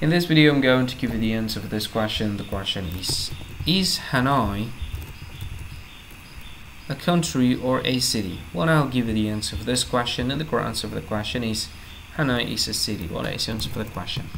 In this video, I'm going to give you the answer for this question. The question is, is Hanoi a country or a city? Well, I'll give you the answer for this question, and the answer for the question is Hanoi is a city. What is the answer for the question?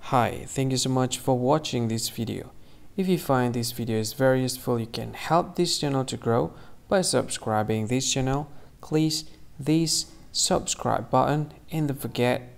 Hi, thank you so much for watching this video. If you find this video is very useful, you can help this channel to grow by subscribing this channel. Please this subscribe button and don't forget